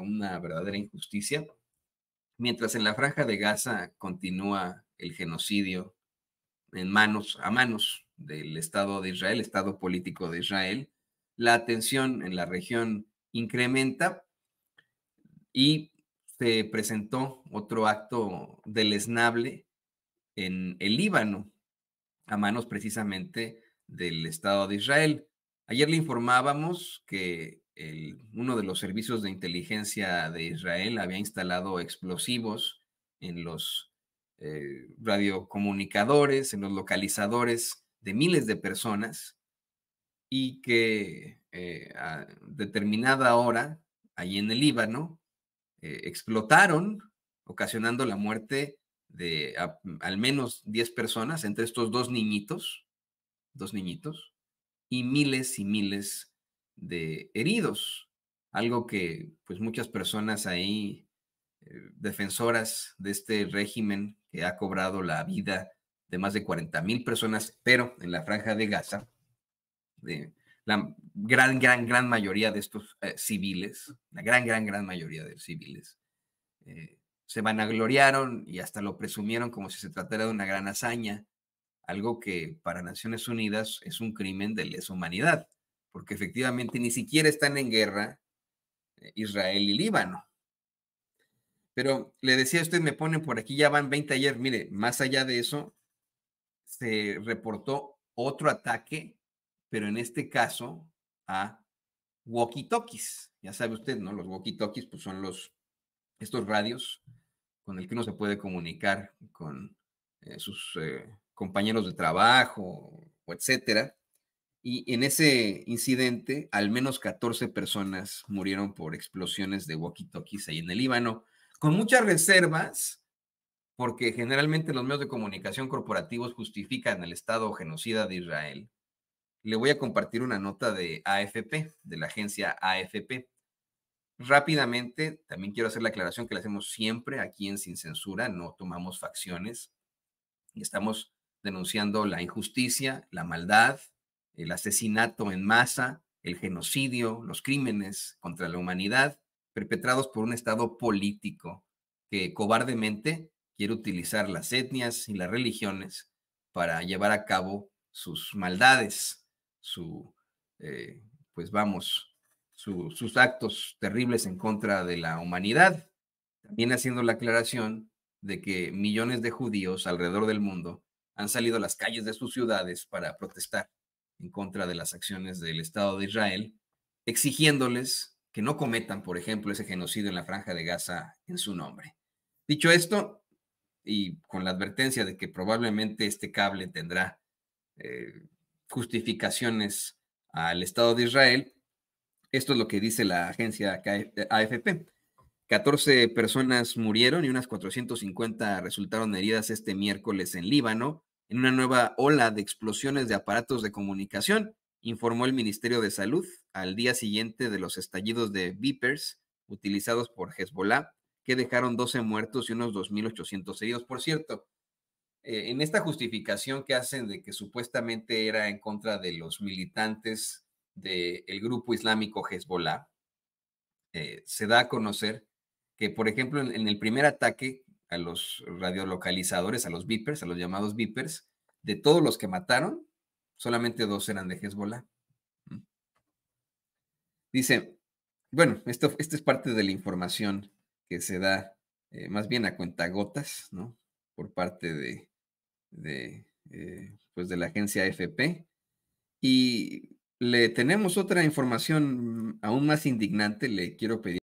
una verdadera injusticia. Mientras en la franja de Gaza continúa el genocidio en manos, a manos del Estado de Israel, Estado político de Israel, la tensión en la región incrementa y se presentó otro acto deleznable en el Líbano, a manos precisamente del Estado de Israel. Ayer le informábamos que uno de los servicios de inteligencia de Israel había instalado explosivos en los eh, radiocomunicadores, en los localizadores de miles de personas y que eh, a determinada hora, allí en el Líbano, eh, explotaron, ocasionando la muerte de al menos 10 personas, entre estos dos niñitos, dos niñitos, y miles y miles de heridos, algo que pues muchas personas ahí, eh, defensoras de este régimen que ha cobrado la vida de más de 40 mil personas, pero en la franja de Gaza, de la gran, gran, gran mayoría de estos eh, civiles, la gran, gran, gran mayoría de civiles, eh, se vanagloriaron y hasta lo presumieron como si se tratara de una gran hazaña, algo que para Naciones Unidas es un crimen de lesa humanidad, porque efectivamente ni siquiera están en guerra eh, Israel y Líbano. Pero le decía a usted, me ponen por aquí, ya van 20 ayer, mire, más allá de eso, se reportó otro ataque, pero en este caso a walkie-talkies. Ya sabe usted, ¿no? Los walkie-talkies pues son los, estos radios con el que uno se puede comunicar con eh, sus eh, compañeros de trabajo, etcétera. Y en ese incidente, al menos 14 personas murieron por explosiones de walkie-talkies ahí en el Líbano, con muchas reservas, porque generalmente los medios de comunicación corporativos justifican el Estado genocida de Israel. Le voy a compartir una nota de AFP, de la agencia AFP. Rápidamente, también quiero hacer la aclaración que le hacemos siempre aquí en Sin Censura, no tomamos facciones y estamos denunciando la injusticia, la maldad, el asesinato en masa, el genocidio, los crímenes contra la humanidad perpetrados por un Estado político que cobardemente quiere utilizar las etnias y las religiones para llevar a cabo sus maldades, su, eh, pues vamos, sus actos terribles en contra de la humanidad. También haciendo la aclaración de que millones de judíos alrededor del mundo han salido a las calles de sus ciudades para protestar en contra de las acciones del Estado de Israel, exigiéndoles que no cometan, por ejemplo, ese genocidio en la franja de Gaza en su nombre. Dicho esto, y con la advertencia de que probablemente este cable tendrá eh, justificaciones al Estado de Israel, esto es lo que dice la agencia AFP. 14 personas murieron y unas 450 resultaron heridas este miércoles en Líbano en una nueva ola de explosiones de aparatos de comunicación, informó el Ministerio de Salud al día siguiente de los estallidos de Vipers utilizados por Hezbollah, que dejaron 12 muertos y unos 2.800 heridos. Por cierto, eh, en esta justificación que hacen de que supuestamente era en contra de los militantes del grupo islámico Hezbollah, eh, se da a conocer que, por ejemplo, en, el primer ataque a los radiolocalizadores, a los Vipers, a los llamados Vipers, de todos los que mataron, solamente dos eran de Hezbollah. ¿Mm? Dice, bueno, esto, esta es parte de la información que se da eh, más bien a cuentagotas, ¿no? Por parte de, de, eh, pues de la agencia AFP. Y le tenemos otra información aún más indignante, le quiero pedir